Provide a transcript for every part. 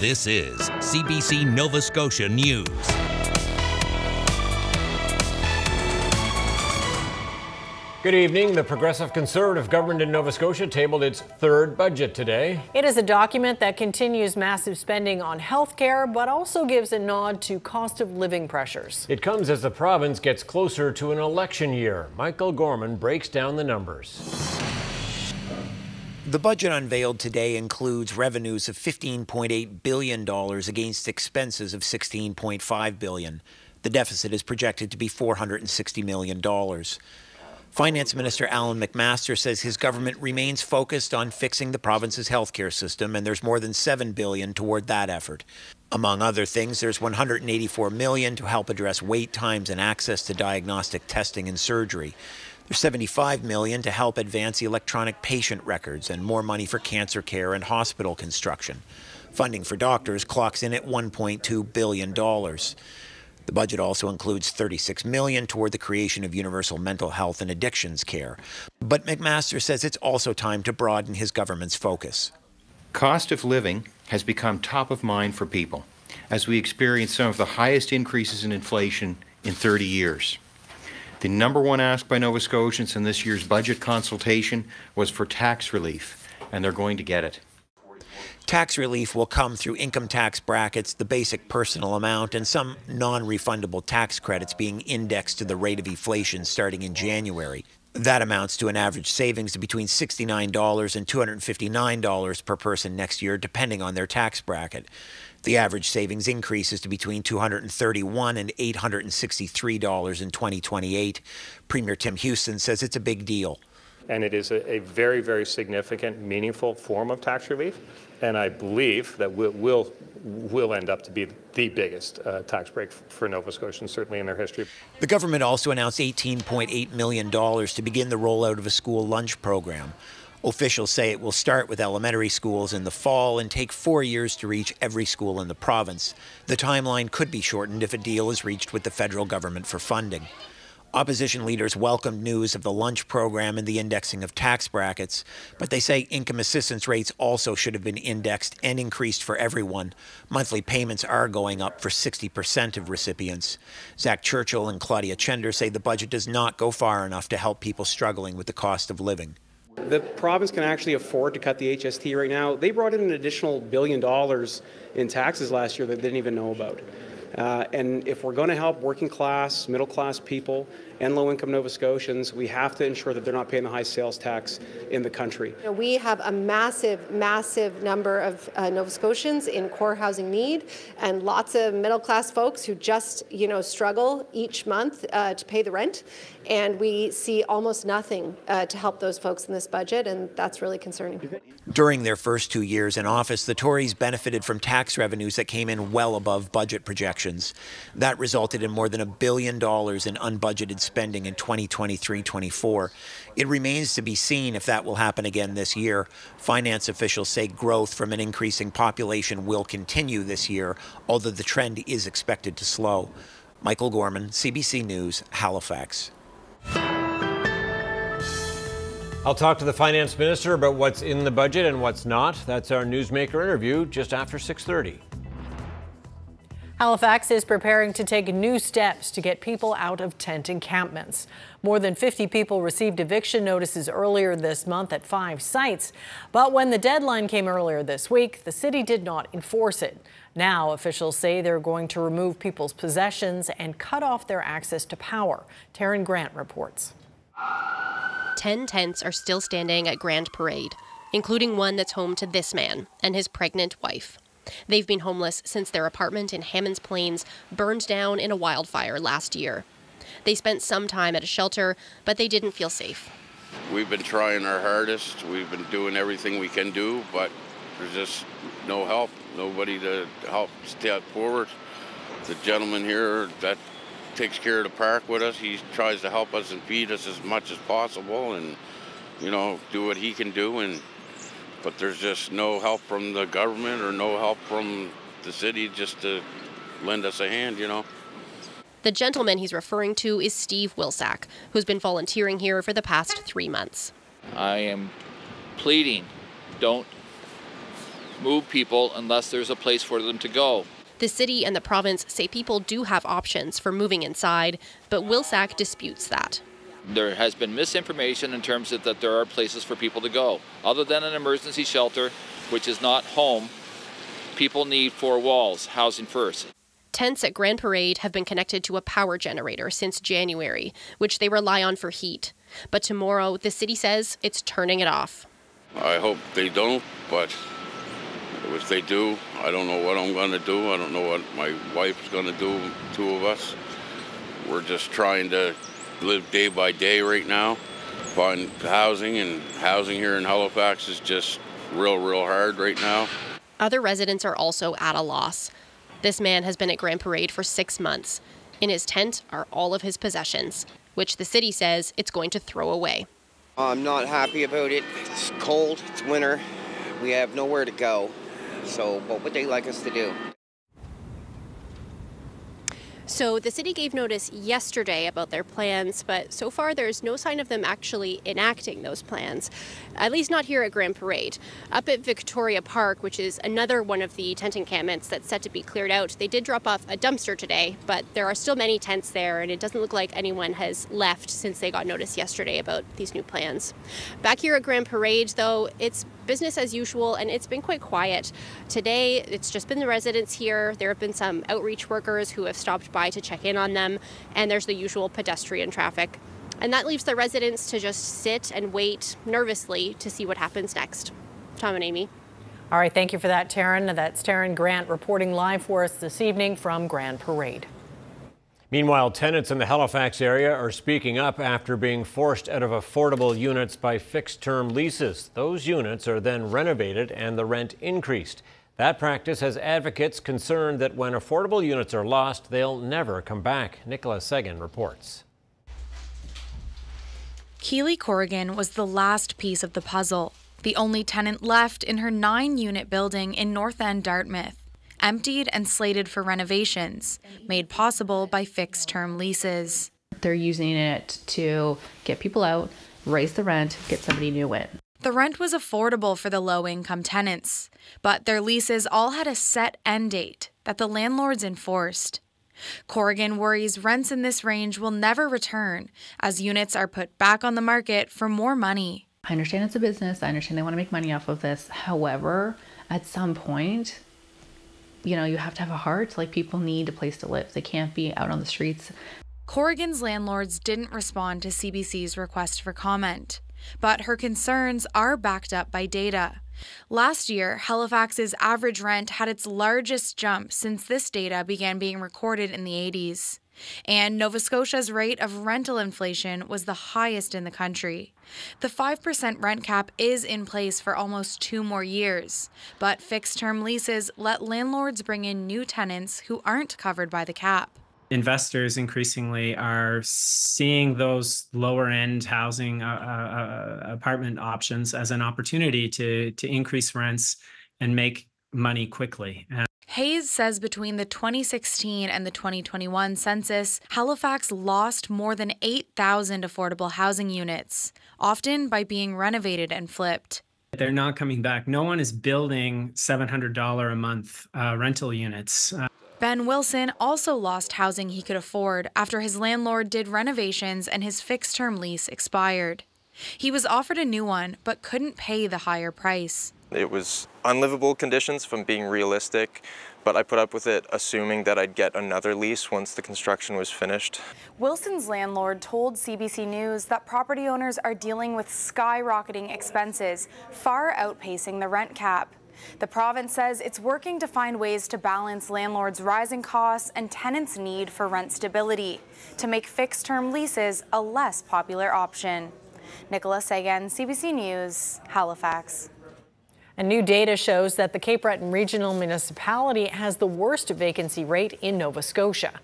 This is CBC Nova Scotia News. Good evening. The Progressive Conservative government in Nova Scotia tabled its third budget today. It is a document that continues massive spending on health care, but also gives a nod to cost of living pressures. It comes as the province gets closer to an election year. Michael Gorman breaks down the numbers. The budget unveiled today includes revenues of $15.8 billion against expenses of 16.5 billion. The deficit is projected to be $460 million. Finance Minister Allan MacMaster says his government remains focused on fixing the province's healthcare system and there's more than 7 billion toward that effort. Among other things, there's 184 million to help address wait times and access to diagnostic testing and surgery. There's 75 million to help advance electronic patient records and more money for cancer care and hospital construction. Funding for doctors clocks in at 1.2 billion dollars. The budget also includes 36 million toward the creation of universal mental health and addictions care. But MacMaster says it's also time to broaden his government's focus. Cost of living has become top of mind for people as we experience some of the highest increases in inflation in 30 years. The number one ask by Nova Scotians in this year's budget consultation was for tax relief, and they're going to get it. Tax relief will come through income tax brackets, the basic personal amount, and some non refundable tax credits being indexed to the rate of inflation starting in January. That amounts to an average savings of between $69 and $259 per person next year, depending on their tax bracket. The average savings increases to between 231 and $863 in 2028. Premier Tim Houston says it's a big deal. And it is a, a very, very significant, meaningful form of tax relief and I believe that will will will end up to be the biggest uh, tax break for Nova Scotians, certainly in their history. The government also announced $18.8 million to begin the rollout of a school lunch program. Officials say it will start with elementary schools in the fall and take four years to reach every school in the province. The timeline could be shortened if a deal is reached with the federal government for funding. Opposition leaders welcomed news of the lunch program and the indexing of tax brackets, but they say income assistance rates also should have been indexed and increased for everyone. Monthly payments are going up for 60% of recipients. Zach Churchill and Claudia Chender say the budget does not go far enough to help people struggling with the cost of living. The province can actually afford to cut the HST right now. They brought in an additional billion dollars in taxes last year that they didn't even know about. Uh, and if we're going to help working class, middle class people, and low income Nova Scotians, we have to ensure that they're not paying the high sales tax in the country. You know, we have a massive, massive number of uh, Nova Scotians in core housing need and lots of middle class folks who just, you know, struggle each month uh, to pay the rent. And we see almost nothing uh, to help those folks in this budget, and that's really concerning. During their first two years in office, the Tories benefited from tax revenues that came in well above budget projections. That resulted in more than a billion dollars in unbudgeted spending in 2023 24. It remains to be seen if that will happen again this year. Finance officials say growth from an increasing population will continue this year, although the trend is expected to slow. Michael Gorman, CBC News, Halifax. I'll talk to the finance minister about what's in the budget and what's not. That's our newsmaker interview just after 6:30. Halifax is preparing to take new steps to get people out of tent encampments. More than 50 people received eviction notices earlier this month at five sites. But when the deadline came earlier this week, the city did not enforce it. Now, officials say they're going to remove people's possessions and cut off their access to power. Taryn Grant reports. 10 tents are still standing at Grand Parade, including one that's home to this man and his pregnant wife. They've been homeless since their apartment in Hammonds Plains burned down in a wildfire last year. They spent some time at a shelter, but they didn't feel safe. We've been trying our hardest. We've been doing everything we can do, but there's just no help, nobody to help step forward. The gentleman here that takes care of the park with us, he tries to help us and feed us as much as possible and, you know, do what he can do and but there's just no help from the government or no help from the city just to lend us a hand, you know. The gentleman he's referring to is Steve Wilsack, who's been volunteering here for the past three months. I am pleading don't move people unless there's a place for them to go. The city and the province say people do have options for moving inside, but Wilsack disputes that. There has been misinformation in terms of that there are places for people to go. Other than an emergency shelter, which is not home, people need four walls, housing first. Tents at Grand Parade have been connected to a power generator since January, which they rely on for heat. But tomorrow, the city says it's turning it off. I hope they don't, but if they do, I don't know what I'm going to do. I don't know what my wife's going to do, two of us. We're just trying to live day by day right now. Find housing, and housing here in Halifax is just real, real hard right now. Other residents are also at a loss. This man has been at Grand Parade for six months. In his tent are all of his possessions, which the city says it's going to throw away. I'm not happy about it. It's cold, it's winter, we have nowhere to go. So, what would they like us to do? So the city gave notice yesterday about their plans, but so far there's no sign of them actually enacting those plans, at least not here at Grand Parade. Up at Victoria Park, which is another one of the tent encampments that's set to be cleared out, they did drop off a dumpster today, but there are still many tents there, and it doesn't look like anyone has left since they got notice yesterday about these new plans. Back here at Grand Parade, though, it's business as usual, and it's been quite quiet. Today, it's just been the residents here. There have been some outreach workers who have stopped by to check in on them, and there's the usual pedestrian traffic. And that leaves the residents to just sit and wait nervously to see what happens next. Tom and Amy. All right, thank you for that, Taryn. That's Taryn Grant reporting live for us this evening from Grand Parade. Meanwhile, tenants in the Halifax area are speaking up after being forced out of affordable units by fixed term leases. Those units are then renovated and the rent increased. That practice has advocates concerned that when affordable units are lost, they'll never come back. Nicholas Seguin reports. Keely Corrigan was the last piece of the puzzle, the only tenant left in her nine unit building in North End, Dartmouth emptied and slated for renovations, made possible by fixed term leases. They're using it to get people out, raise the rent, get somebody new in. The rent was affordable for the low income tenants, but their leases all had a set end date that the landlords enforced. Corrigan worries rents in this range will never return as units are put back on the market for more money. I understand it's a business, I understand they want to make money off of this. However, at some point, you know, you have to have a heart. Like people need a place to live. They can't be out on the streets. Corrigan's landlords didn't respond to CBC's request for comment, but her concerns are backed up by data. Last year, Halifax's average rent had its largest jump since this data began being recorded in the 80s. And Nova Scotia's rate of rental inflation was the highest in the country. The 5% rent cap is in place for almost two more years, but fixed term leases let landlords bring in new tenants who aren't covered by the cap investors increasingly are seeing those lower end housing uh, uh, uh apartment options as an opportunity to to increase rents and make money quickly. Hayes says between the 2016 and the 2021 census, Halifax lost more than 8,000 affordable housing units, often by being renovated and flipped. They're not coming back. No one is building $700 a month uh, rental units. Uh, Ben Wilson also lost housing he could afford after his landlord did renovations and his fixed term lease expired. He was offered a new one but couldn't pay the higher price. It was unlivable conditions, from being realistic, but I put up with it assuming that I'd get another lease once the construction was finished. Wilson's landlord told CBC News that property owners are dealing with skyrocketing expenses, far outpacing the rent cap. The province says it's working to find ways to balance landlords' rising costs and tenants' need for rent stability to make fixed term leases a less popular option. Nicholas Seguin, CBC News, Halifax. And new data shows that the Cape Breton Regional Municipality has the worst vacancy rate in Nova Scotia.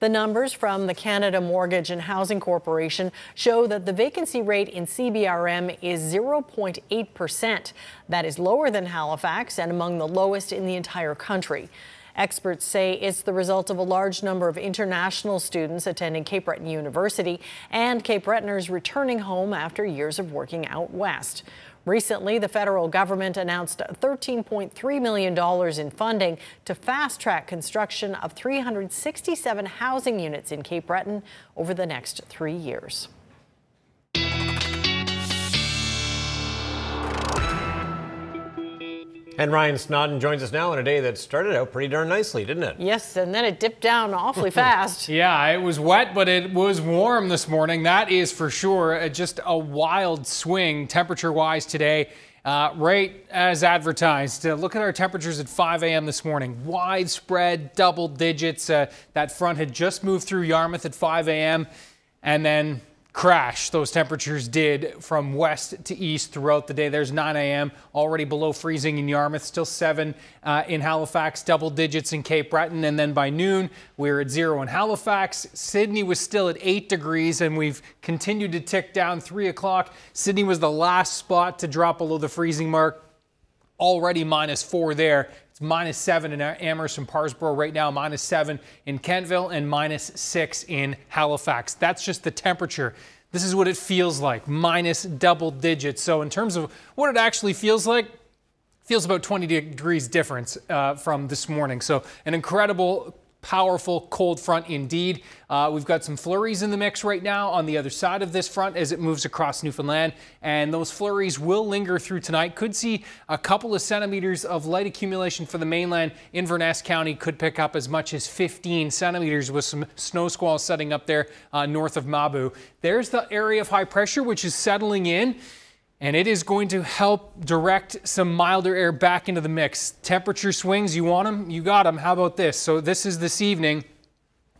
The numbers from the Canada Mortgage and Housing Corporation show that the vacancy rate in CBRM is 0.8 percent. That is lower than Halifax and among the lowest in the entire country. Experts say it's the result of a large number of international students attending Cape Breton University and Cape Bretoners returning home after years of working out west. Recently, the federal government announced $13.3 million in funding to fast track construction of 367 housing units in Cape Breton over the next three years. And Ryan Snoddon joins us now on a day that started out pretty darn nicely, didn't it? Yes, and then it dipped down awfully fast. yeah, it was wet, but it was warm this morning. That is for sure. Uh, just a wild swing temperature wise today. Uh, right as advertised. Uh, look at our temperatures at 5 a.m. this morning. Widespread double digits. Uh, that front had just moved through Yarmouth at 5 a.m. and then crash those temperatures did from west to east throughout the day. There's 9 a.m. already below freezing in Yarmouth, still 7 uh, in Halifax, double digits in Cape Breton, and then by noon we are at zero in Halifax. Sydney was still at 8 degrees, and we've continued to tick down 3 o'clock. Sydney was the last spot to drop below the freezing mark already minus four there. It's minus seven in Amherst and Parrsboro right now, minus seven in Kentville, and minus six in Halifax. That's just the temperature. This is what it feels like, minus double digits. So in terms of what it actually feels like, feels about 20 degrees difference uh, from this morning. So an incredible powerful cold front indeed. Uh, we've got some flurries in the mix right now on the other side of this front as it moves across Newfoundland, and those flurries will linger through tonight. Could see a couple of centimeters of light accumulation for the mainland. In Inverness County could pick up as much as 15 centimeters with some snow squalls setting up there uh, north of Mabou. There's the area of high pressure which is settling in and it is going to help direct some milder air back into the mix. Temperature swings, you want them, you got them. How about this? So this is this evening.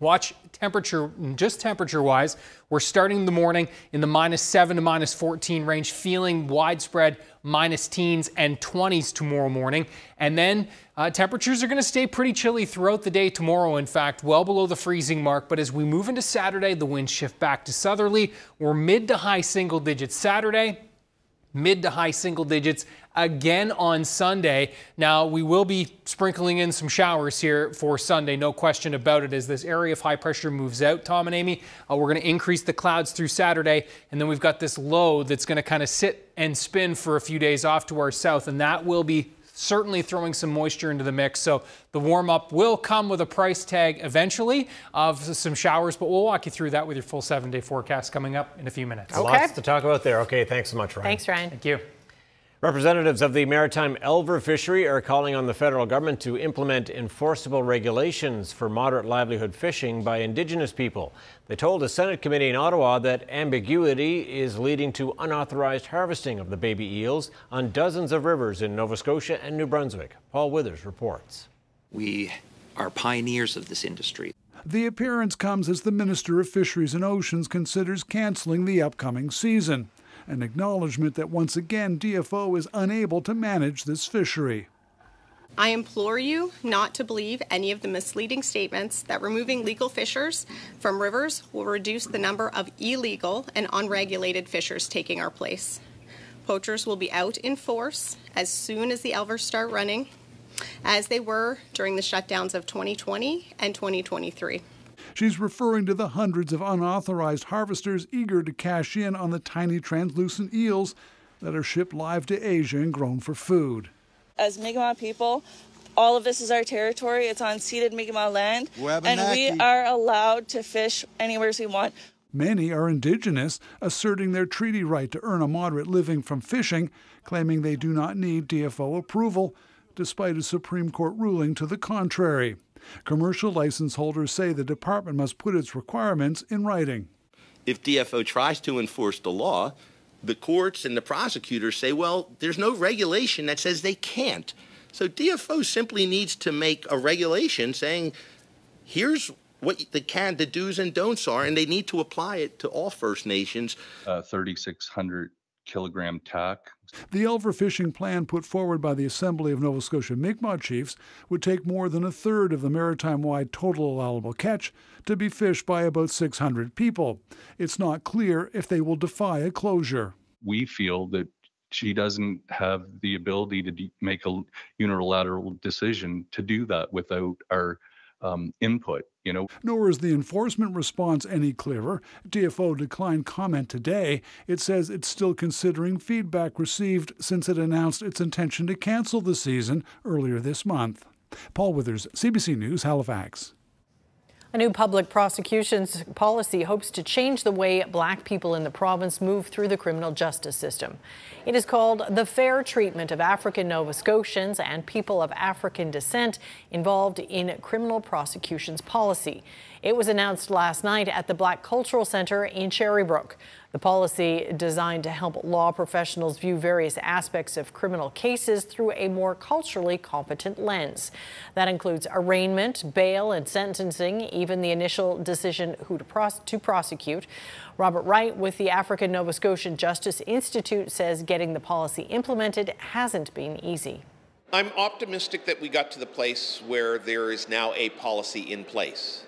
Watch temperature, just temperature wise. We're starting the morning in the minus 7 to minus 14 range, feeling widespread minus teens and 20s tomorrow morning. And then uh, temperatures are going to stay pretty chilly throughout the day tomorrow, in fact, well below the freezing mark. But as we move into Saturday, the winds shift back to southerly. We're mid to high single digits Saturday mid to high single digits again on Sunday. Now, we will be sprinkling in some showers here for Sunday, no question about it, as this area of high pressure moves out, Tom and Amy. Uh, we're going to increase the clouds through Saturday, and then we've got this low that's going to kind of sit and spin for a few days off to our south, and that will be certainly throwing some moisture into the mix. So the warm up will come with a price tag eventually of some showers, but we'll walk you through that with your full seven day forecast coming up in a few minutes. Okay. Lots to talk about there. Okay, thanks so much, Ryan. Thanks, Ryan. Thank you. Representatives of the maritime elver fishery are calling on the federal government to implement enforceable regulations for moderate livelihood fishing by Indigenous people. They told a Senate committee in Ottawa that ambiguity is leading to unauthorized harvesting of the baby eels on dozens of rivers in Nova Scotia and New Brunswick. Paul Withers reports. We are pioneers of this industry. The appearance comes as the Minister of Fisheries and Oceans considers canceling the upcoming season an acknowledgement that once again DFO is unable to manage this fishery. I implore you not to believe any of the misleading statements that removing legal fishers from rivers will reduce the number of illegal and unregulated fishers taking our place. Poachers will be out in force as soon as the elvers start running, as they were during the shutdowns of 2020 and 2023. She's referring to the hundreds of unauthorized harvesters eager to cash in on the tiny translucent eels that are shipped live to Asia and grown for food. As Mi'kmaq people, all of this is our territory. It's on ceded Mi'kmaq land, and we are allowed to fish anywhere we want. Many are indigenous, asserting their treaty right to earn a moderate living from fishing, claiming they do not need DFO approval, despite a Supreme Court ruling to the contrary. Commercial license holders say the department must put its requirements in writing. If DFO tries to enforce the law, the courts and the prosecutors say, well, there's no regulation that says they can't. So DFO simply needs to make a regulation saying, here's what the can, the do's and don'ts are, and they need to apply it to all First Nations. Uh, 3,600 kilogram tack. The elver fishing plan put forward by the Assembly of Nova Scotia Mi'kmaq chiefs would take more than a third of the maritime wide total allowable catch to be fished by about 600 people. It's not clear if they will defy a closure. We feel that she doesn't have the ability to make a unilateral decision to do that without our um, input. You know, nor is the enforcement response any clearer. DFO declined comment today. It says it's still considering feedback received since it announced its intention to cancel the season earlier this month. Paul Withers, CBC News, Halifax. A new public prosecutions policy hopes to change the way black people in the province move through the criminal justice system. It is called the Fair Treatment of African Nova Scotians and People of African Descent Involved in Criminal Prosecutions Policy. It was announced last night at the Black Cultural Centre in Cherrybrook. The policy designed to help law professionals view various aspects of criminal cases through a more culturally competent lens. That includes arraignment, bail, and sentencing, even the initial decision who to, pros to prosecute. Robert Wright with the African Nova Scotian Justice Institute says getting the policy implemented hasn't been easy. I'm optimistic that we got to the place where there is now a policy in place.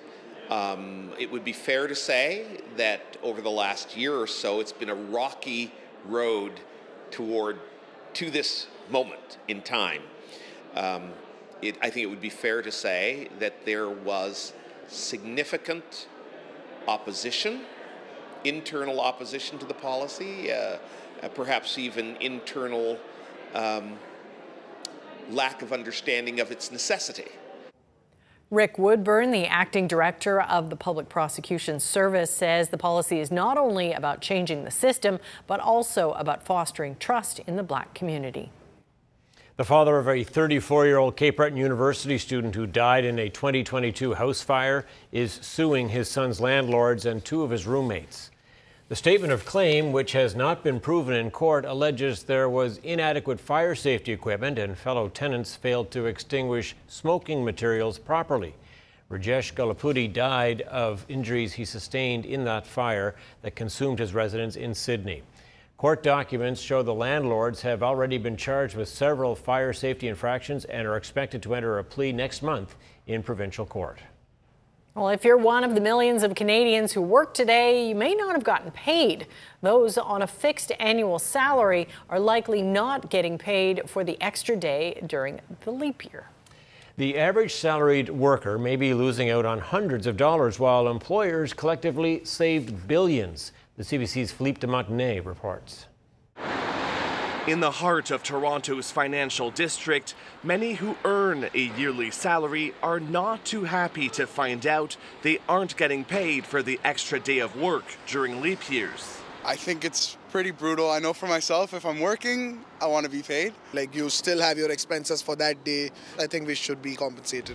Um, it would be fair to say that over the last year or so, it's been a rocky road toward to this moment in time. Um, it, I think it would be fair to say that there was significant opposition, internal opposition to the policy, uh, uh, perhaps even internal um, lack of understanding of its necessity. Rick Woodburn, the acting director of the Public Prosecution Service, says the policy is not only about changing the system, but also about fostering trust in the black community. The father of a 34 year old Cape Breton University student who died in a 2022 house fire is suing his son's landlords and two of his roommates. The statement of claim, which has not been proven in court, alleges there was inadequate fire safety equipment and fellow tenants failed to extinguish smoking materials properly. Rajesh Gulapudi died of injuries he sustained in that fire that consumed his residence in Sydney. Court documents show the landlords have already been charged with several fire safety infractions and are expected to enter a plea next month in provincial court. Well, if you're one of the millions of Canadians who work today, you may not have gotten paid. Those on a fixed annual salary are likely not getting paid for the extra day during the leap year. The average salaried worker may be losing out on hundreds of dollars while employers collectively saved billions. The CBC's Philippe de Montigny reports. In the heart of Toronto's financial district, many who earn a yearly salary are not too happy to find out they aren't getting paid for the extra day of work during leap years. I think it's pretty brutal. I know for myself, if I'm working, I want to be paid. Like you still have your expenses for that day. I think we should be compensated.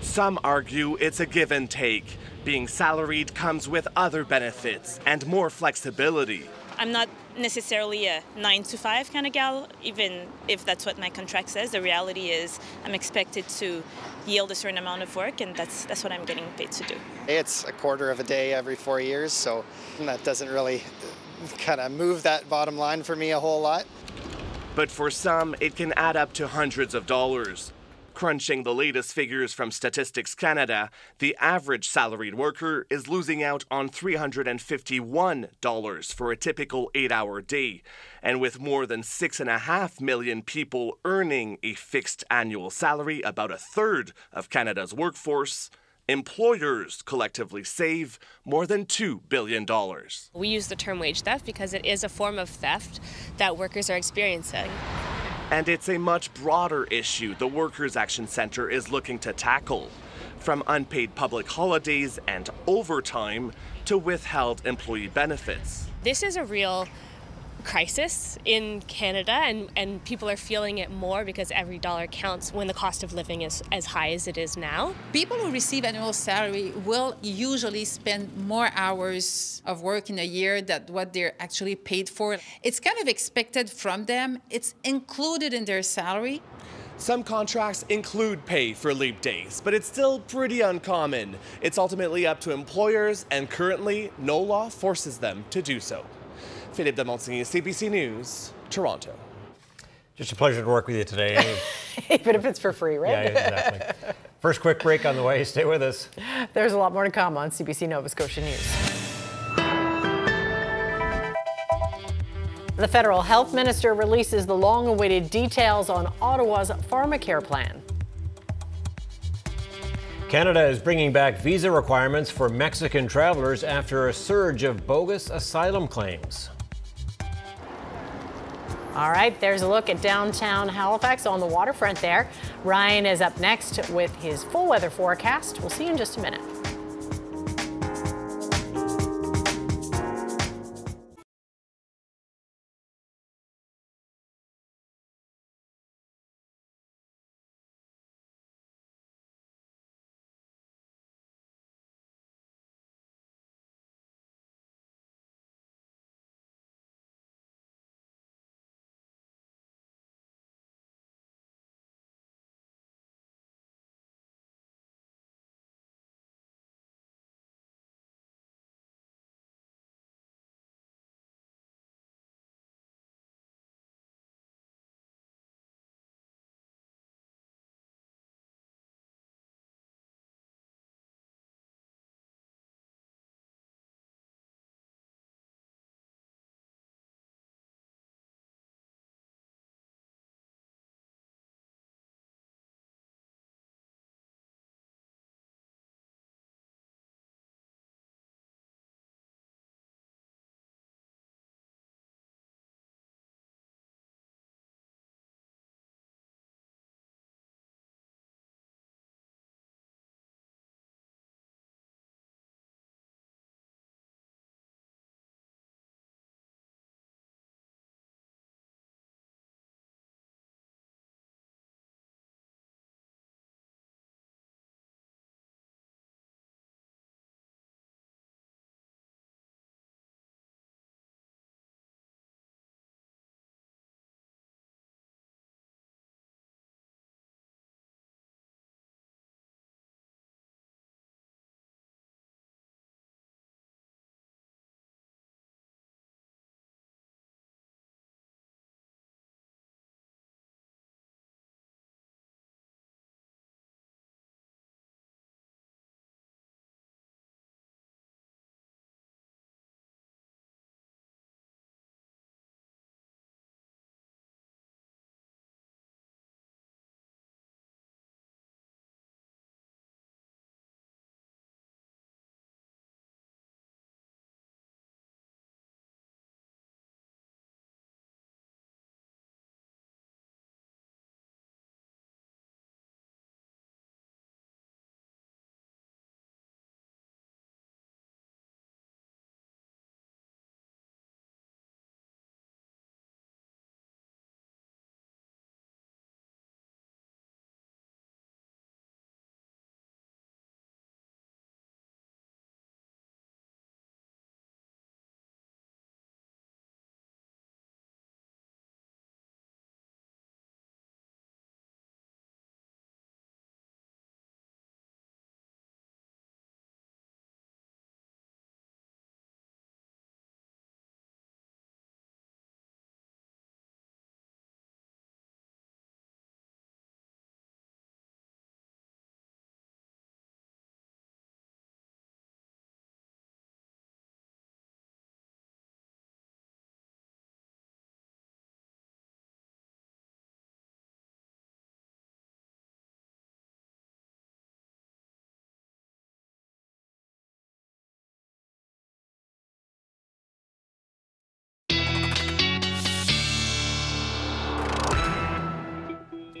Some argue it's a give and take. Being salaried comes with other benefits and more flexibility. I'm not necessarily a nine to five kind of gal, even if that's what my contract says. The reality is I'm expected to yield a certain amount of work, and that's that's what I'm getting paid to do. It's a quarter of a day every four years, so that doesn't really kind of move that bottom line for me a whole lot. But for some, it can add up to hundreds of dollars. Crunching the latest figures from Statistics Canada, the average salaried worker is losing out on $351 for a typical eight hour day. And with more than 6.5 million people earning a fixed annual salary, about a third of Canada's workforce, employers collectively save more than $2 billion. We use the term wage theft because it is a form of theft that workers are experiencing. And it's a much broader issue the Workers' Action Centre is looking to tackle. From unpaid public holidays and overtime to withheld employee benefits. This is a real crisis in Canada, and, and people are feeling it more because every dollar counts when the cost of living is as high as it is now. People who receive annual salary will usually spend more hours of work in a year than what they're actually paid for. It's kind of expected from them, it's included in their salary. Some contracts include pay for leap days, but it's still pretty uncommon. It's ultimately up to employers, and currently, no law forces them to do so. Philippe de Montigny, CBC News, Toronto. Just a pleasure to work with you today. Even if it's for free, right? Yeah, exactly. First quick break on the way. Stay with us. There's a lot more to come on CBC Nova Scotia News. The federal health minister releases the long awaited details on Ottawa's pharmacare plan. Canada is bringing back visa requirements for Mexican travelers after a surge of bogus asylum claims. All right, there's a look at downtown Halifax on the waterfront there. Ryan is up next with his full weather forecast. We'll see you in just a minute.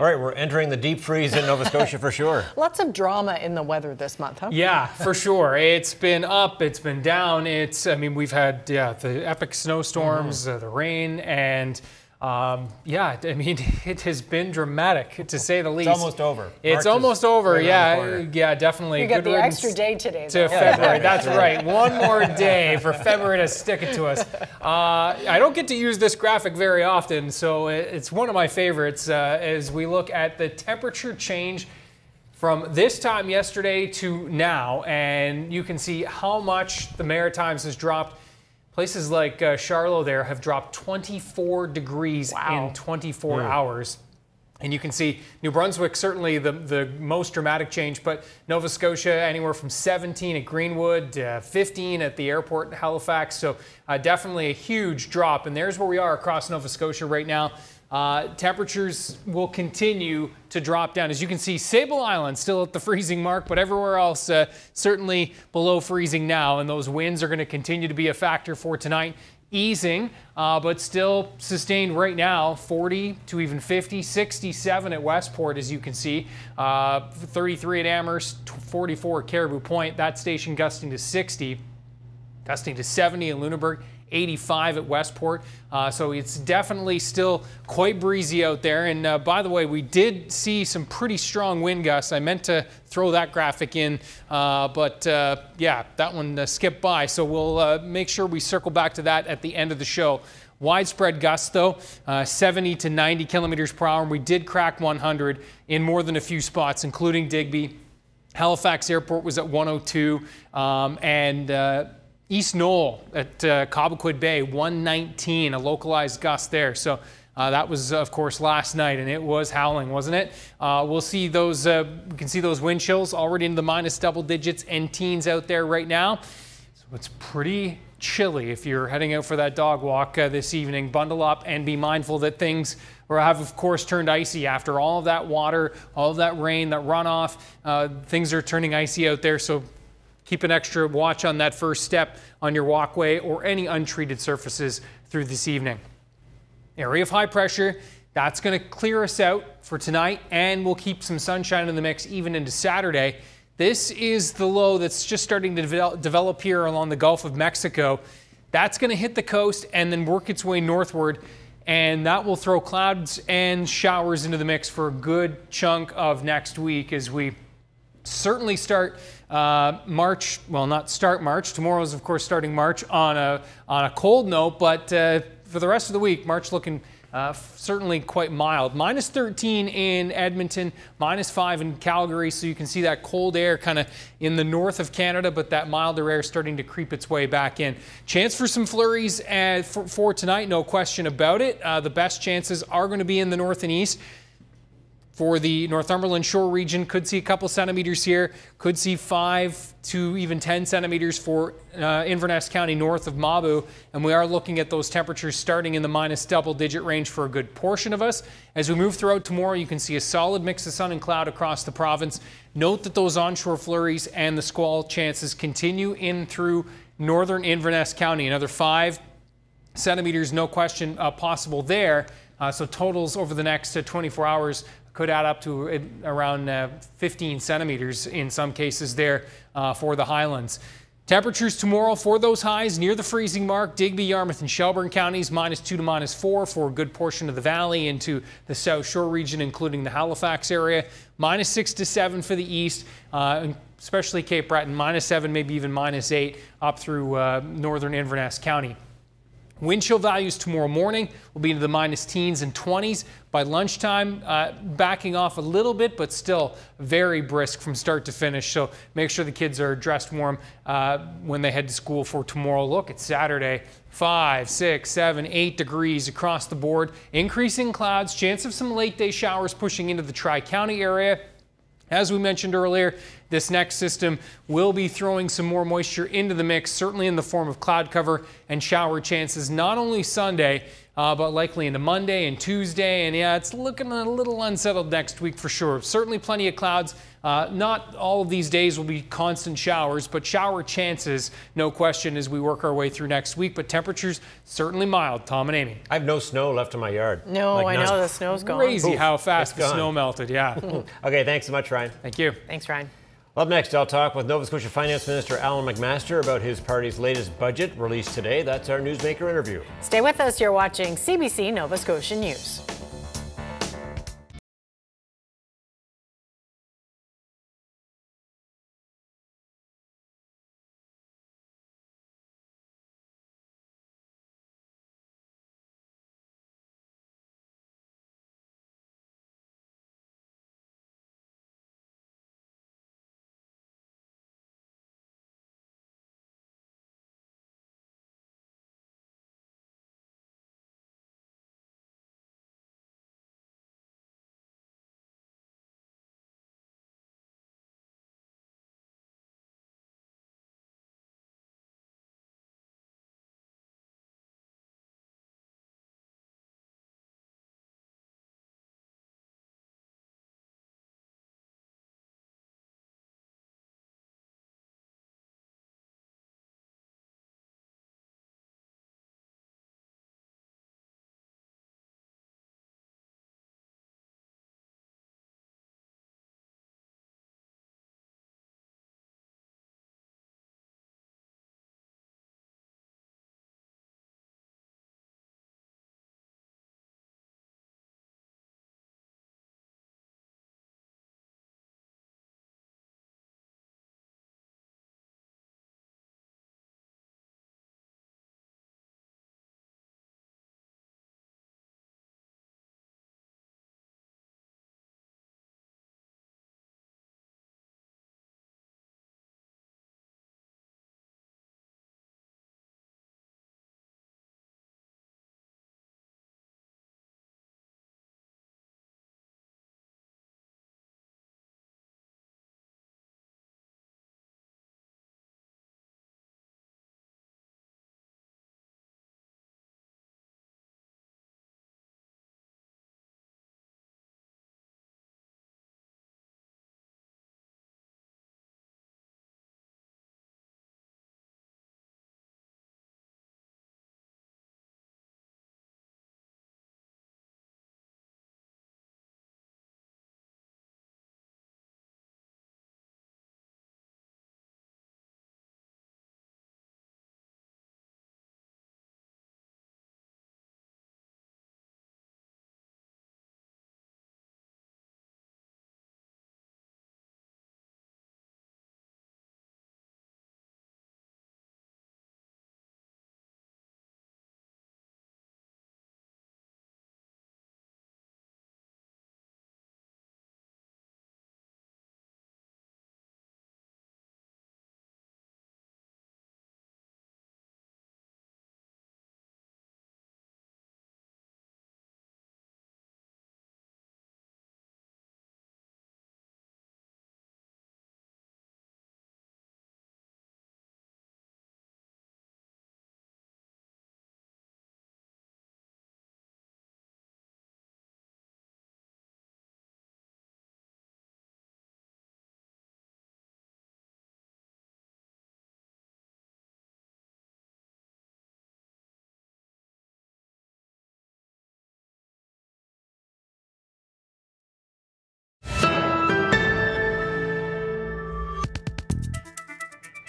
All right, we're entering the deep freeze in Nova Scotia for sure. Lots of drama in the weather this month, huh? Yeah, for sure. It's been up, it's been down. It's, I mean, we've had, yeah, the epic snowstorms, mm-hmm. uh, the rain, and um, yeah, I mean, it has been dramatic to say the least. It's almost over. It's March almost over. Yeah, yeah, definitely. You got the extra day today. To though. February. That's right. One more day for February to stick it to us. Uh, I don't get to use this graphic very often, so it's one of my favorites uh, as we look at the temperature change from this time yesterday to now, and you can see how much the Maritimes has dropped Places like uh, Charlotte there have dropped 24 degrees wow. in 24 mm. hours. And you can see New Brunswick, certainly the, the most dramatic change, but Nova Scotia, anywhere from 17 at Greenwood, uh, 15 at the airport in Halifax. So uh, definitely a huge drop. And there's where we are across Nova Scotia right now. Uh, temperatures will continue to drop down. As you can see, Sable Island still at the freezing mark, but everywhere else uh, certainly below freezing now. And those winds are going to continue to be a factor for tonight easing, uh, but still sustained right now 40 to even 50, 67 at Westport, as you can see, uh, 33 at Amherst, 44 at Caribou Point, that station gusting to 60, gusting to 70 in Lunenburg. 85 at Westport. Uh, so it's definitely still quite breezy out there. And uh, by the way, we did see some pretty strong wind gusts. I meant to throw that graphic in, uh, but uh, yeah, that one uh, skipped by. So we'll uh, make sure we circle back to that at the end of the show. Widespread gusts, though, 70 to 90 kilometers per hour. We did crack 100 in more than a few spots, including Digby. Halifax Airport was at 102, um, and East Knoll at uh, Cobequid Bay, 119, a localized gust there. So uh, that was, of course, last night, and it was howling, wasn't it? Uh, we'll see those. Uh, we can see those wind chills already in the minus double digits and teens out there right now. So it's pretty chilly if you're heading out for that dog walk uh, this evening. Bundle up and be mindful that things have, of course, turned icy after all of that water, all of that rain, that runoff. Uh, things are turning icy out there, so Keep an extra watch on that first step on your walkway or any untreated surfaces through this evening. Area of high pressure, that's going to clear us out for tonight and we'll keep some sunshine in the mix even into Saturday. This is the low that's just starting to develop here along the Gulf of Mexico. That's going to hit the coast and then work its way northward and that will throw clouds and showers into the mix for a good chunk of next week as we certainly start uh, March, well, not start March. Tomorrow is, of course, starting March on a, on a cold note, but uh, for the rest of the week, March looking uh, certainly quite mild. Minus 13 in Edmonton, minus 5 in Calgary, so you can see that cold air kind of in the north of Canada, but that milder air starting to creep its way back in. Chance for some flurries uh, for, for, tonight, no question about it. Uh, the best chances are going to be in the north and east for the Northumberland Shore region. Could see a couple centimeters here, could see five to even 10 centimeters for uh, Inverness County north of Mabou. And we are looking at those temperatures starting in the minus double digit range for a good portion of us. As we move throughout tomorrow, you can see a solid mix of sun and cloud across the province. Note that those onshore flurries and the squall chances continue in through northern Inverness County. Another five centimeters, no question, uh, possible there. Uh, so totals over the next uh, 24 hours could add up to around uh, 15 centimeters in some cases there uh, for the highlands. Temperatures tomorrow for those highs near the freezing mark. Digby, Yarmouth, and Shelburne counties minus 2 to minus 4 for a good portion of the valley into the South Shore region, including the Halifax area. Minus 6 to 7 for the east, uh, especially Cape Breton. Minus 7, maybe even minus 8 up through uh, northern Inverness County. Wind chill values tomorrow morning will be into the minus teens and 20s. By lunchtime, uh, backing off a little bit, but still very brisk from start to finish. So make sure the kids are dressed warm uh, when they head to school for tomorrow. Look, it's Saturday. Five, six, seven, eight degrees across the board. Increasing clouds, chance of some late day showers pushing into the Tri County area. As we mentioned earlier, this next system will be throwing some more moisture into the mix, certainly in the form of cloud cover and shower chances, not only Sunday, uh, but likely into Monday and Tuesday. And yeah, it's looking a little unsettled next week for sure. Certainly plenty of clouds. Uh, not all of these days will be constant showers, but shower chances, no question, as we work our way through next week. But temperatures certainly mild. Tom and Amy. I have no snow left in my yard. No, like I know the snow's gone. Crazy Oof, how fast the snow melted. Yeah. okay, thanks so much, Ryan. Thank you. Thanks, Ryan. Up next, I'll talk with Nova Scotia Finance Minister Allan MacMaster about his party's latest budget released today. That's our Newsmaker interview. Stay with us. You're watching CBC Nova Scotia News.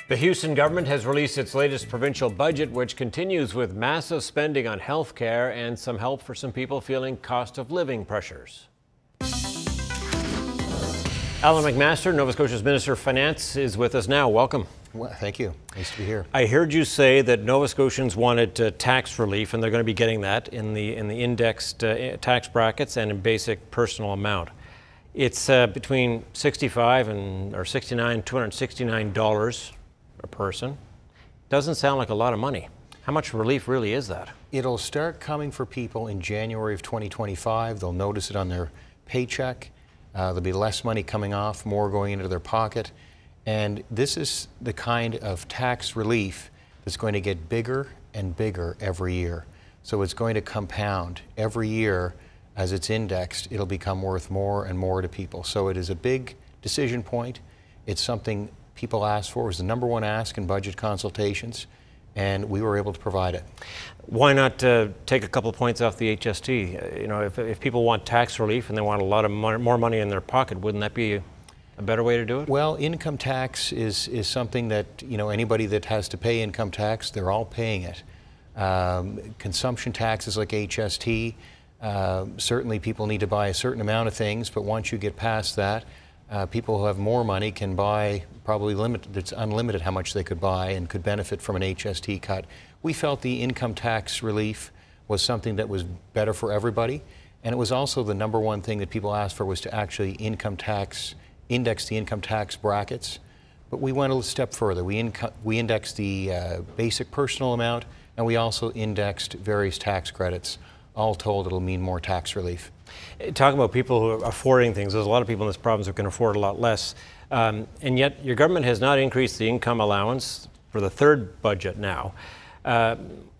The Houston government has released its latest provincial budget, which continues with massive spending on health care and some help for some people feeling cost of living pressures. Allan MacMaster, Nova Scotia's Minister of Finance, is with us now. Welcome. Well, thank you. Nice to be here. I heard you say that Nova Scotians wanted uh, tax relief, and they're going to be getting that in the in the indexed uh, tax brackets and in basic personal amount. It's uh, between 65 and or 69, 269 dollars a person. Doesn't sound like a lot of money. How much relief really is that? It'll start coming for people in January of 2025. They'll notice it on their paycheck. Uh, there'll be less money coming off, more going into their pocket. And this is the kind of tax relief that's going to get bigger and bigger every year. So it's going to compound every year as it's indexed, it'll become worth more and more to people. So it is a big decision point. It's something people asked for. It was the number one ask in budget consultations, and we were able to provide it. Why not uh, take a couple points off the HST? Uh, you know, if, if people want tax relief and they want a lot of mo more money in their pocket, wouldn't that be a better way to do it? Well, income tax is, is something that, you know, anybody that has to pay income tax, they're all paying it. Um, consumption taxes like HST, uh, certainly people need to buy a certain amount of things, but once you get past that, uh, people who have more money can buy probably limited, it's unlimited how much they could buy and could benefit from an HST cut. We felt the income tax relief was something that was better for everybody. And it was also the number one thing that people asked for was to actually income tax, index the income tax brackets. But we went a step further. We, we indexed the uh, basic personal amount and we also indexed various tax credits. All told, it'll mean more tax relief. Talking about people who are affording things, there's a lot of people in this province who can afford a lot less. Um, and yet, your government has not increased the income allowance for the third budget now. Uh,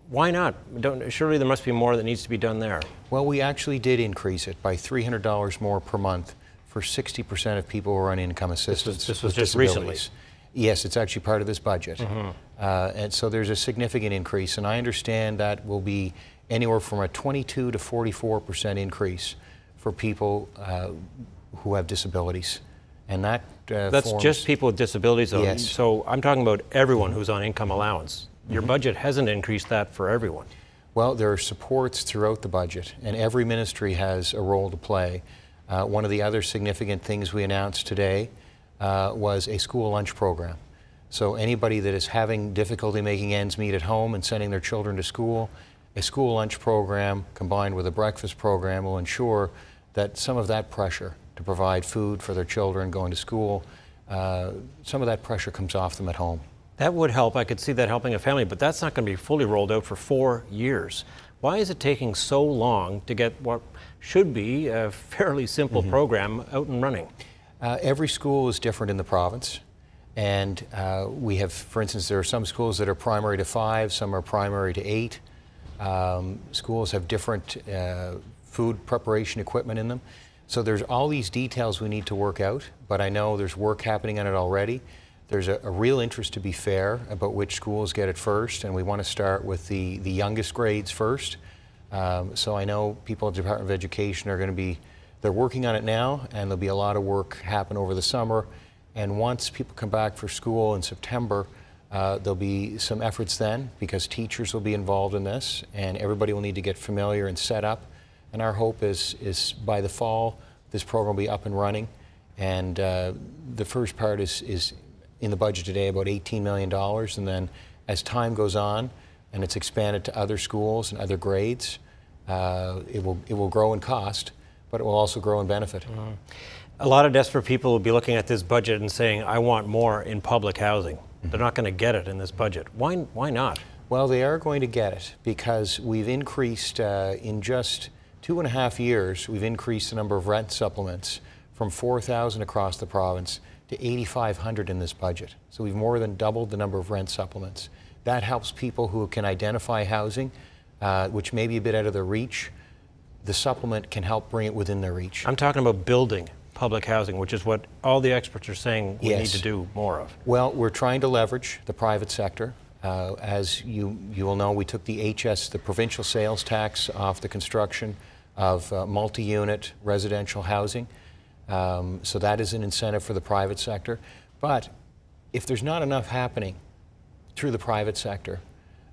why not? Don't, surely there must be more that needs to be done there. Well, we actually did increase it by $300 more per month for 60% of people who are on income assistance. This was, this was just recently. Yes, it's actually part of this budget. Mm -hmm. uh, and so there's a significant increase, and I understand that will be anywhere from a 22 to 44 percent increase for people uh, who have disabilities. And that uh, That's forms, just people with disabilities, though. Yes. So I'm talking about everyone who's on income allowance. Your mm -hmm. budget hasn't increased that for everyone. Well, there are supports throughout the budget, and every ministry has a role to play. Uh, one of the other significant things we announced today uh, was a school lunch program. So anybody that is having difficulty making ends meet at home and sending their children to school, a school lunch program combined with a breakfast program will ensure that some of that pressure to provide food for their children going to school, uh, some of that pressure comes off them at home. That would help. I could see that helping a family, but that's not going to be fully rolled out for four years. Why is it taking so long to get what should be a fairly simple mm -hmm. program out and running? Uh, every school is different in the province. And uh, we have, for instance, there are some schools that are primary to five, some are primary to eight. Um, schools have different uh, food preparation equipment in them. So there's all these details we need to work out, but I know there's work happening on it already. There's a, a real interest to be fair about which schools get it first, and we want to start with the, the youngest grades first. Um, so I know people at the Department of Education are going to be, they're working on it now, and there'll be a lot of work happen over the summer. And once people come back for school in September, uh, there'll be some efforts then because teachers will be involved in this and everybody will need to get familiar and set up. And our hope is, is by the fall, this program will be up and running. And uh, the first part is, is in the budget today about $18 million. And then as time goes on and it's expanded to other schools and other grades, uh, it, will, it will grow in cost, but it will also grow in benefit. Mm -hmm. A lot of desperate people will be looking at this budget and saying, I want more in public housing. They're not going to get it in this budget. Why, why not? Well, they are going to get it because we've increased uh, in just two and a half years, we've increased the number of rent supplements from 4,000 across the province to 8,500 in this budget. So we've more than doubled the number of rent supplements. That helps people who can identify housing, uh, which may be a bit out of their reach. The supplement can help bring it within their reach. I'm talking about building public housing, which is what all the experts are saying we yes. need to do more of? Well, we're trying to leverage the private sector. Uh, as you, you will know, we took the HS, the provincial sales tax, off the construction of uh, multi-unit residential housing. Um, so that is an incentive for the private sector. But if there's not enough happening through the private sector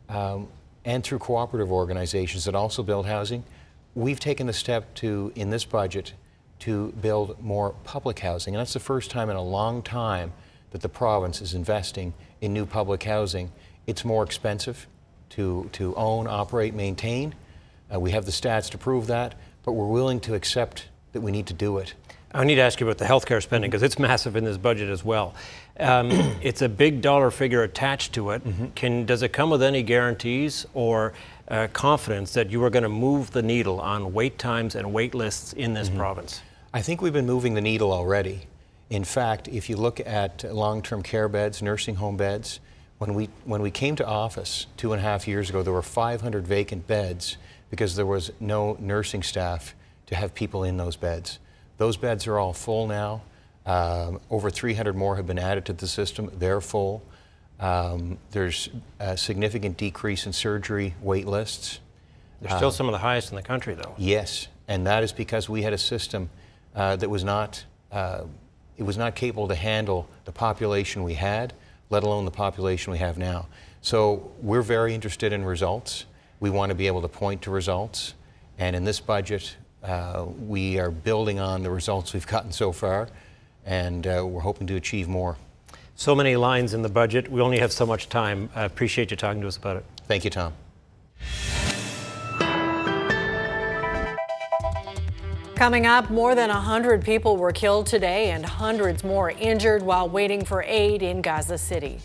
um, and through cooperative organizations that also build housing, we've taken the step to, in this budget, to build more public housing. And that's the first time in a long time that the province is investing in new public housing. It's more expensive to, to own, operate, maintain. Uh, we have the stats to prove that, but we're willing to accept that we need to do it. I need to ask you about the healthcare spending because it's massive in this budget as well. Um, it's a big dollar figure attached to it. Mm-hmm. Can does it come with any guarantees or uh, confidence that you are going to move the needle on wait times and wait lists in this mm-hmm. province? I think we've been moving the needle already. In fact, if you look at long-term care beds, nursing home beds, when we when we came to office two and a half years ago, there were 500 vacant beds because there was no nursing staff to have people in those beds. Those beds are all full now. Um, over 300 more have been added to the system. They're full. Um, there's a significant decrease in surgery wait lists. They're still uh, some of the highest in the country, though. Yes, and that is because we had a system that was not uh, it was not capable to handle the population we had, let alone the population we have now. So we're very interested in results. We want to be able to point to results, and in this budget, uh, we are building on the results we've gotten so far, and uh, we're hoping to achieve more. So many lines in the budget. We only have so much time. I appreciate you talking to us about it. Thank you, Tom. Coming up, more than 100 people were killed today and hundreds more injured while waiting for aid in Gaza City.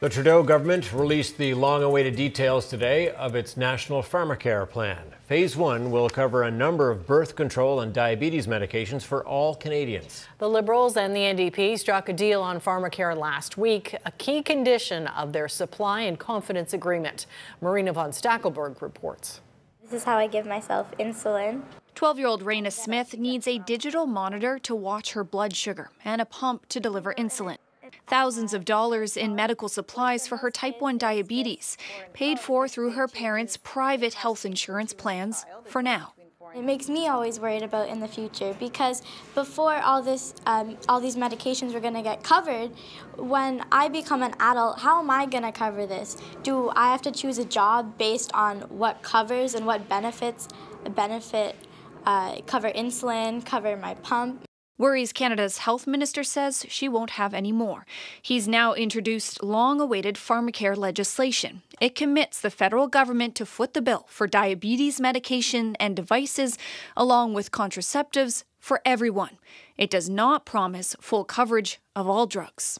The Trudeau government released the long awaited details today of its national pharmacare plan. Phase one will cover a number of birth control and diabetes medications for all Canadians. The Liberals and the NDP struck a deal on pharmacare last week, a key condition of their supply and confidence agreement. Marina von Stackelberg reports. This is how I give myself insulin. 12 year old Raina Smith needs a digital monitor to watch her blood sugar and a pump to deliver insulin. Thousands of dollars in medical supplies for her type 1 diabetes, paid for through her parents' private health insurance plans for now. It makes me always worried about in the future because before all this, um, all these medications were going to get covered, when I become an adult, how am I going to cover this? Do I have to choose a job based on what covers and what benefits benefit uh, cover insulin, cover my pump? Worries Canada's health minister says she won't have any more. He's now introduced long awaited pharmacare legislation. It commits the federal government to foot the bill for diabetes medication and devices, along with contraceptives, for everyone. It does not promise full coverage of all drugs.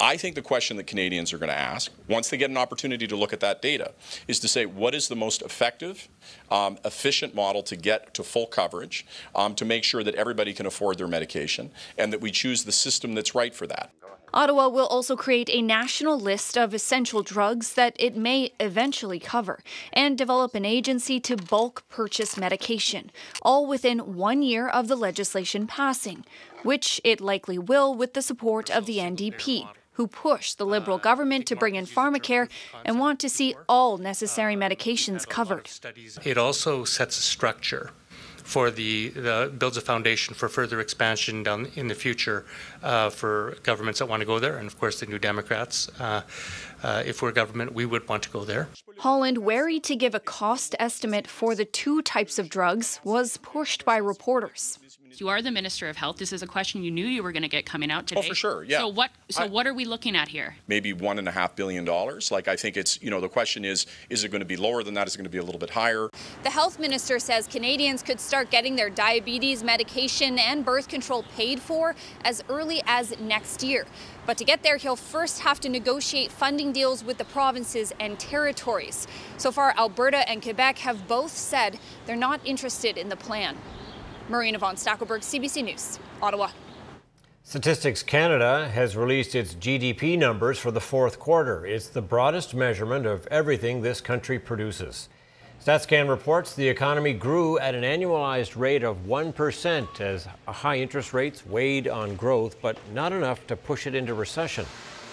I think the question that Canadians are going to ask, once they get an opportunity to look at that data, is to say what is the most effective, um, efficient model to get to full coverage, um, to make sure that everybody can afford their medication, and that we choose the system that's right for that. Ottawa will also create a national list of essential drugs that it may eventually cover and develop an agency to bulk purchase medication, all within one year of the legislation passing, which it likely will with the support of the NDP who push the Liberal government to bring in pharmacare and want to see all necessary medications covered. It also sets a structure for the, the, builds a foundation for further expansion down in the future uh, for governments that want to go there, and of course the New Democrats. Uh, uh, if we're government, we would want to go there. Holland, wary to give a cost estimate for the two types of drugs, was pushed by reporters. You are the Minister of Health. This is a question you knew you were going to get coming out today. Oh, for sure, yeah. So what? So I, what are we looking at here? Maybe one and a half billion dollars. Like I think it's you know the question is is it going to be lower than that? Is it going to be a little bit higher? The health minister says Canadians could start getting their diabetes medication and birth control paid for as early as next year. But to get there, he'll first have to negotiate funding deals with the provinces and territories. So far, Alberta and Quebec have both said they're not interested in the plan. Marina von Stackelberg, CBC News, Ottawa. Statistics Canada has released its GDP numbers for the fourth quarter. It's the broadest measurement of everything this country produces. StatsCan reports the economy grew at an annualized rate of 1% as high interest rates weighed on growth, but not enough to push it into recession.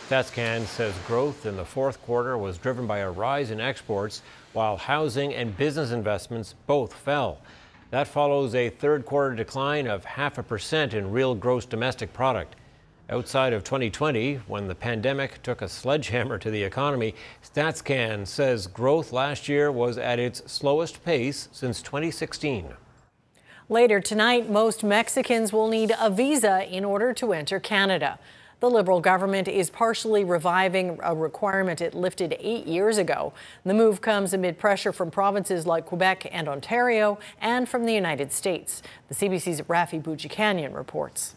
StatsCan says growth in the fourth quarter was driven by a rise in exports, while housing and business investments both fell. That follows a third quarter decline of half a percent in real gross domestic product. Outside of 2020, when the pandemic took a sledgehammer to the economy, StatsCan says growth last year was at its slowest pace since 2016. Later tonight, most Mexicans will need a visa in order to enter Canada. The Liberal government is partially reviving a requirement it lifted eight years ago. The move comes amid pressure from provinces like Quebec and Ontario and from the United States. The CBC's Rafi Boudjikanian reports.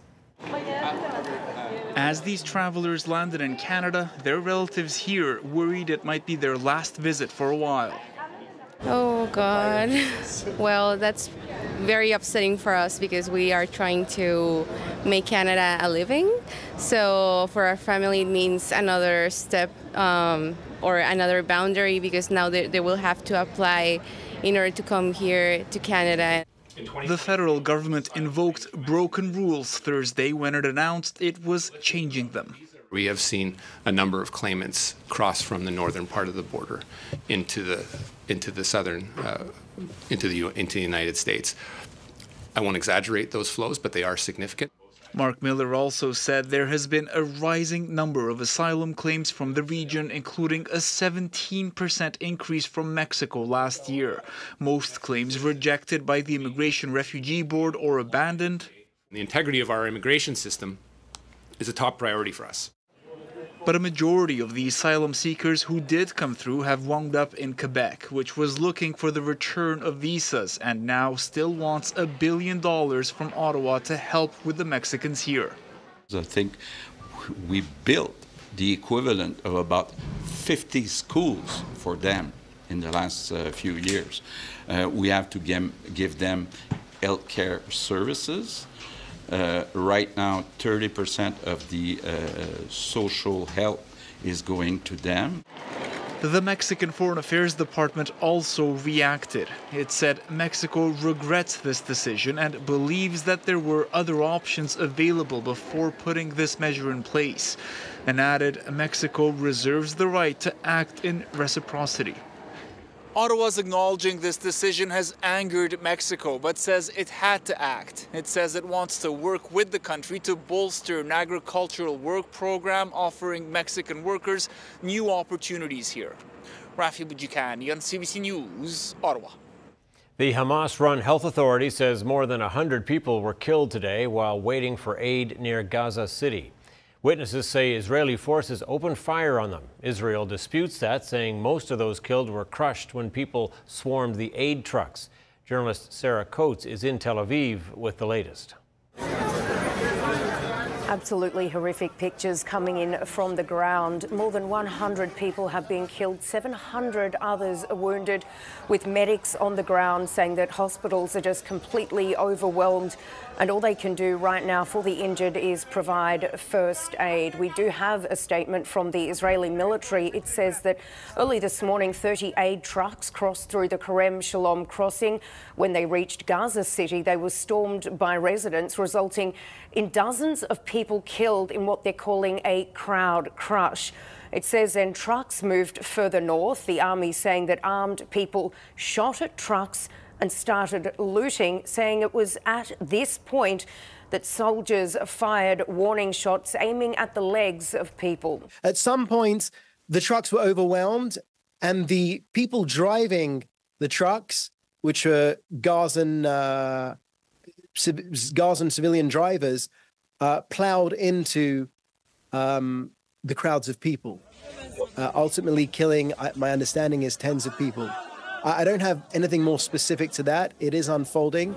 As these travelers landed in Canada, their relatives here worried it might be their last visit for a while. Oh, God. Well, that's very upsetting for us because we are trying to make Canada a living. So for our family, it means another step um, or another boundary because now they, they will have to apply in order to come here to Canada. The federal government invoked broken rules Thursday when it announced it was changing them. We have seen a number of claimants cross from the northern part of the border into the into the southern uh, into the into the United States. I won't exaggerate those flows, but they are significant. Mark Miller also said there has been a rising number of asylum claims from the region, including a 17% increase from Mexico last year. Most claims rejected by the Immigration Refugee Board or abandoned. The integrity of our immigration system is a top priority for us. But a majority of the asylum seekers who did come through have wound up in Quebec, which was looking for the return of visas and now still wants a billion dollars from Ottawa to help with the Mexicans here. I think we built the equivalent of about 50 schools for them in the last uh, few years. Uh, we have to give, give them health care services. Uh, right now, 30% of the uh, social help is going to them. The Mexican Foreign Affairs Department also reacted. It said Mexico regrets this decision and believes that there were other options available before putting this measure in place, and added Mexico reserves the right to act in reciprocity. Ottawa's acknowledging this decision has angered Mexico, but says it had to act. It says it wants to work with the country to bolster an agricultural work program offering Mexican workers new opportunities here. Rafi Boudjikanian CBC News, Ottawa. The Hamas run health authority says more than 100 people were killed today while waiting for aid near Gaza City. Witnesses say Israeli forces opened fire on them. Israel disputes that, saying most of those killed were crushed when people swarmed the aid trucks. Journalist Sarah Coates is in Tel Aviv with the latest. Absolutely horrific pictures coming in from the ground. More than 100 people have been killed, 700 others are wounded, with medics on the ground saying that hospitals are just completely overwhelmed and all they can do right now for the injured is provide first aid. We do have a statement from the Israeli military. It says that early this morning, 30 aid trucks crossed through the Kerem Shalom crossing. When they reached Gaza City, they were stormed by residents, resulting in dozens of people killed in what they're calling a crowd crush. It says then trucks moved further north, the army saying that armed people shot at trucks and started looting, saying it was at this point that soldiers fired warning shots aiming at the legs of people. At some point, the trucks were overwhelmed, and the people driving the trucks, which were Gazan, uh, Gazan civilian drivers, uh, plowed into um, the crowds of people, uh, ultimately killing, my understanding is, tens of people. I don't have anything more specific to that. It is unfolding.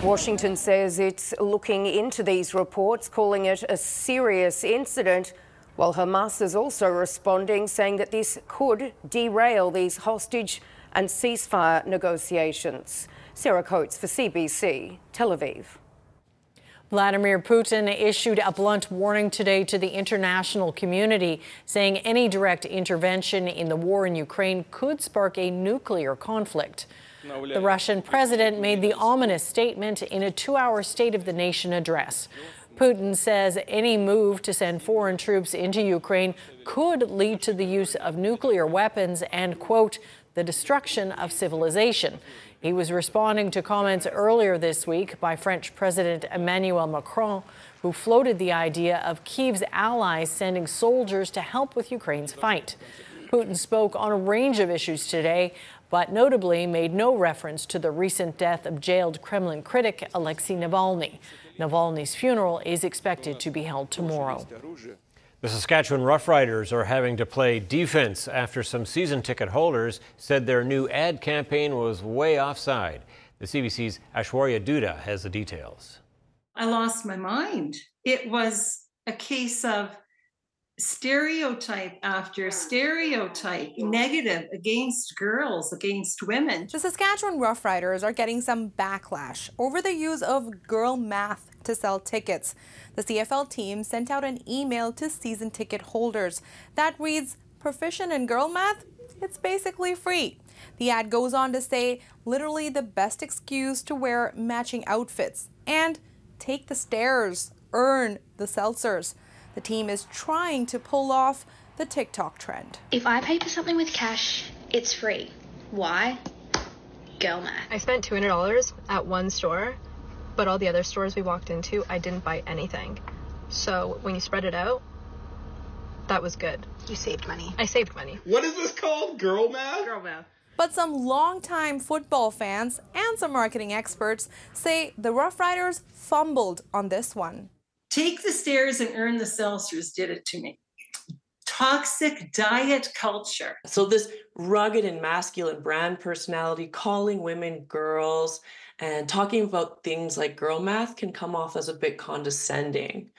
Washington says it's looking into these reports, calling it a serious incident, while Hamas is also responding, saying that this could derail these hostage and ceasefire negotiations. Sarah Coates for CBC, Tel Aviv. Vladimir Putin issued a blunt warning today to the international community, saying any direct intervention in the war in Ukraine could spark a nuclear conflict. The Russian president made the ominous statement in a two hour State of the Nation address. Putin says any move to send foreign troops into Ukraine could lead to the use of nuclear weapons and, quote, the destruction of civilization. He was responding to comments earlier this week by French President Emmanuel Macron, who floated the idea of Kyiv's allies sending soldiers to help with Ukraine's fight. Putin spoke on a range of issues today, but notably made no reference to the recent death of jailed Kremlin critic Alexei Navalny. Navalny's funeral is expected to be held tomorrow. The Saskatchewan Roughriders are having to play defense after some season ticket holders said their new ad campaign was way offside. The CBC's Aishwarya Duda has the details. I lost my mind. It was a case of stereotype after stereotype, negative against girls, against women. The Saskatchewan Roughriders are getting some backlash over the use of girl math to sell tickets. The CFL team sent out an email to season ticket holders that reads, proficient in girl math? It's basically free. The ad goes on to say, literally the best excuse to wear matching outfits and take the stairs, earn the seltzers. The team is trying to pull off the TikTok trend. If I pay for something with cash, it's free. Why? Girl math. I spent $200 at one store but all the other stores we walked into, I didn't buy anything. So when you spread it out, that was good. You saved money. I saved money. What is this called? Girl math? Girl math. But some longtime football fans and some marketing experts say the Roughriders fumbled on this one. Take the stairs and earn the seltzers did it to me. Toxic diet culture. So, this rugged and masculine brand personality, calling women girls, and talking about things like girl math can come off as a bit condescending.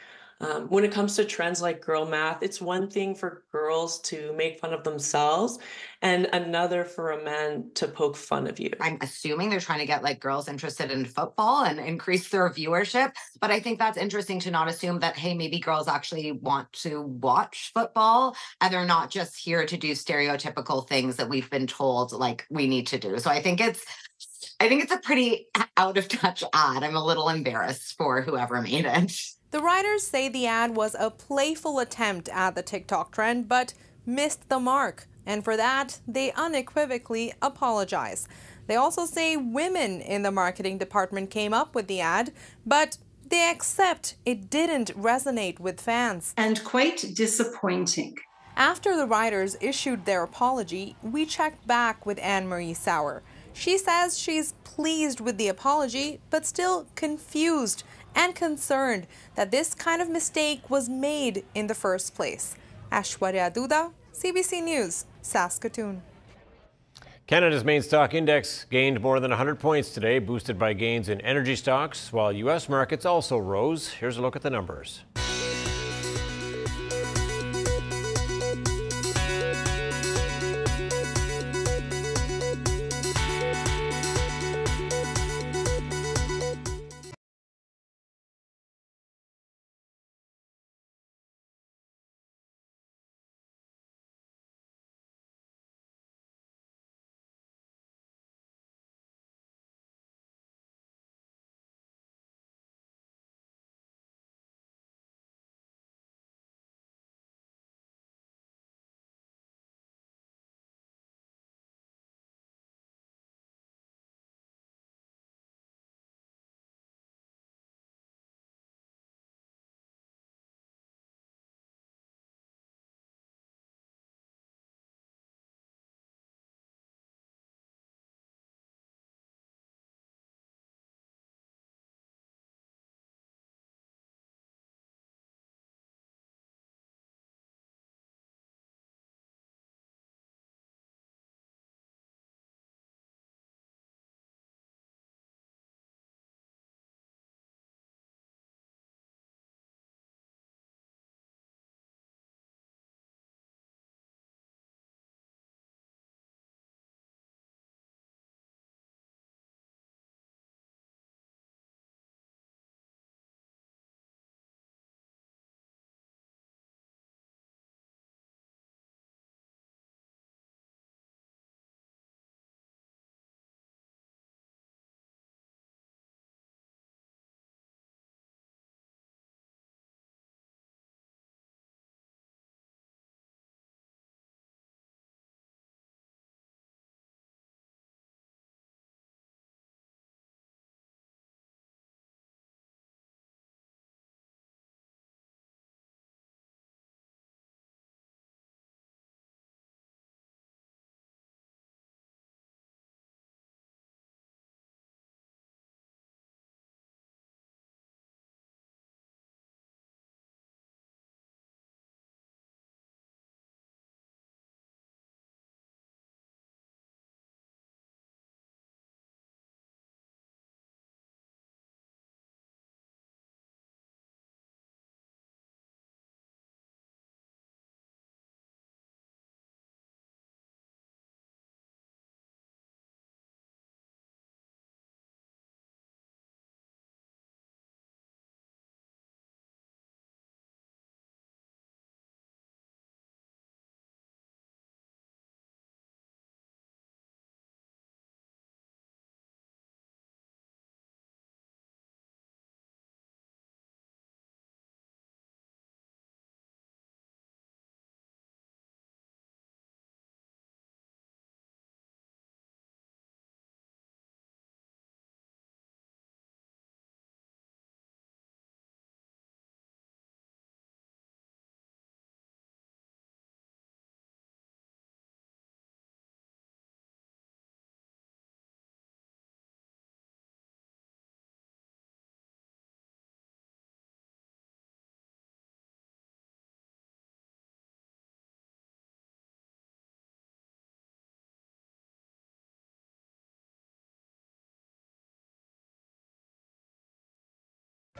Um, when it comes to trends like girl math, it's one thing for girls to make fun of themselves and another for a man to poke fun of you. I'm assuming they're trying to get like girls interested in football and increase their viewership. But I think that's interesting to not assume that, hey, maybe girls actually want to watch football and they're not just here to do stereotypical things that we've been told like we need to do. So I think it's I think it's a pretty out of touch ad. I'm a little embarrassed for whoever made it. The Riders say the ad was a playful attempt at the TikTok trend, but missed the mark. And for that, they unequivocally apologize. They also say women in the marketing department came up with the ad, but they accept it didn't resonate with fans. And quite disappointing. After the Riders issued their apology, we checked back with Anne Marie Sauer. She says she's pleased with the apology, but still confused and concerned that this kind of mistake was made in the first place. Aishwarya Duda, CBC News, Saskatoon. Canada's main stock index gained more than 100 points today, boosted by gains in energy stocks, while U.S. markets also rose. Here's a look at the numbers.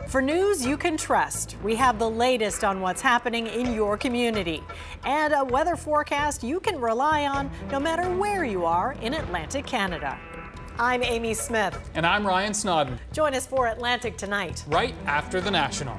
For news you can trust, we have the latest on what's happening in your community and a weather forecast you can rely on no matter where you are in Atlantic Canada. I'm Amy Smith. And I'm Ryan Snoddon. Join us for Atlantic Tonight. Right after the National.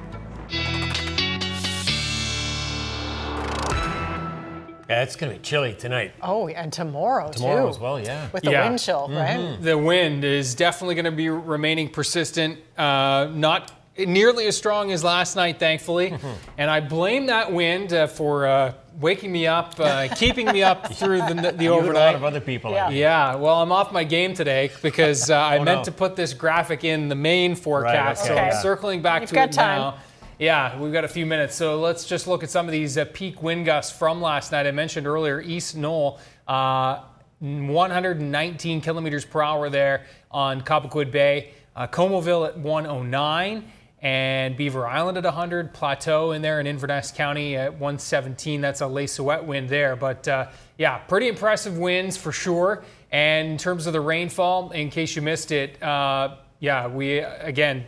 Yeah, it's going to be chilly tonight. Oh, and tomorrow, Tomorrow too. as well, yeah. With the Yeah. wind chill, right? Mm-hmm. The wind is definitely going to be remaining persistent, uh, not nearly as strong as last night, thankfully. and I blame that wind uh, for uh, waking me up, uh, keeping me up through the, the You and overnight. a lot of other people. Yeah. Yeah, well, I'm off my game today because uh, I Oh, meant no. to put this graphic in the main forecast. okay, so I'm yeah. circling back You've to got it time. now. Yeah, we've got a few minutes. So let's just look at some of these uh, peak wind gusts from last night. I mentioned earlier East Noel, uh, 119 kilometers per hour there on Cobequid Bay. Uh, Comoville at 109 and Beaver Island at 100, Plateau in there in Inverness County at 117. That's a Les Suêtes wind there. But uh, yeah, pretty impressive winds for sure. And in terms of the rainfall, in case you missed it, uh, yeah, we again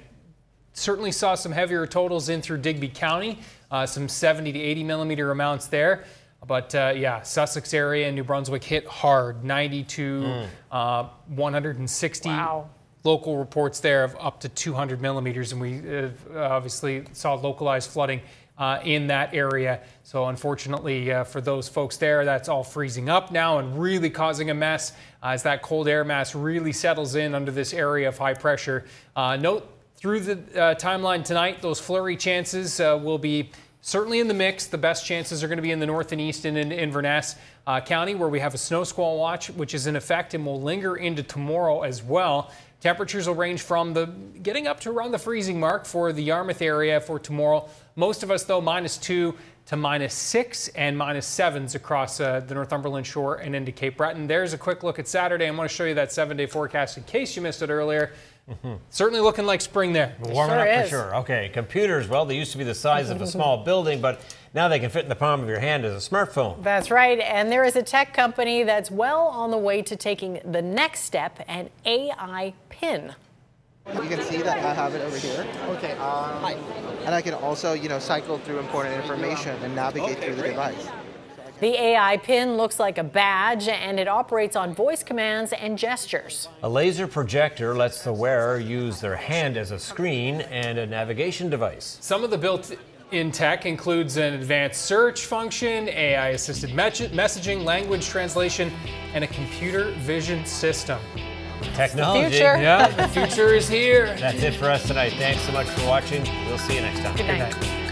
certainly saw some heavier totals in through Digby County, uh, some 70 to 80 millimeter amounts there. But uh, yeah, Sussex area and New Brunswick hit hard, 90 to uh, 160. Wow. Local reports there of up to 200 millimeters, and we uh, obviously saw localized flooding uh, in that area. So unfortunately uh, for those folks there, that's all freezing up now and really causing a mess uh, as that cold air mass really settles in under this area of high pressure. Uh, note through the uh, timeline tonight, those flurry chances will be certainly in the mix. The best chances are going to be in the north and east and in Inverness County, where we have a snow squall watch, which is in effect and will linger into tomorrow as well. Temperatures will range from the getting up to around the freezing mark for the Yarmouth area for tomorrow. Most of us, though, minus two to minus six and minus sevens across uh, the Northumberland shore and into Cape Breton. There's a quick look at Saturday. I want to show you that seven day forecast in case you missed it earlier. Certainly looking like spring there. Warming Sure up is. for sure. Okay, computers, well, they used to be the size of a small building, but now they can fit in the palm of your hand as a smartphone. That's right. And there is a tech company that's well on the way to taking the next step an AI pin. You can see that I have it over here. Okay. Hi. And I can also, you know, cycle through important information and navigate through the device. The AI pin looks like a badge and it operates on voice commands and gestures. A laser projector lets the wearer use their hand as a screen and a navigation device. Some of the built in tech includes an advanced search function, AI assisted messaging, language translation, and a computer vision system. Technology. Future. Yeah, the future is here. That's it for us tonight. Thanks so much for watching. We'll see you next time. Good night.